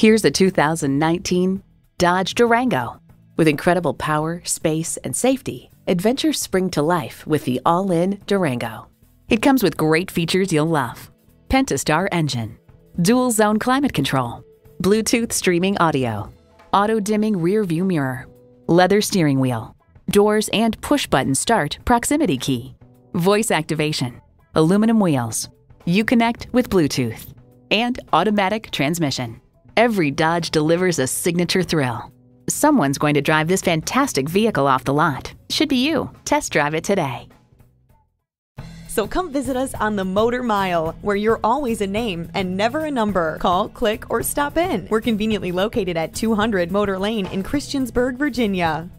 Here's a 2019 Dodge Durango. With incredible power, space, and safety, adventures spring to life with the all in Durango. It comes with great features you'll love Pentastar engine, dual zone climate control, Bluetooth streaming audio, auto dimming rear view mirror, leather steering wheel, doors and push button start proximity key, voice activation, aluminum wheels, Uconnect with Bluetooth, and automatic transmission. Every Dodge delivers a signature thrill. Someone's going to drive this fantastic vehicle off the lot. Should be you. Test drive it today. So come visit us on the Motor Mile, where you're always a name and never a number. Call, click, or stop in. We're conveniently located at 200 Motor Lane in Christiansburg, Virginia.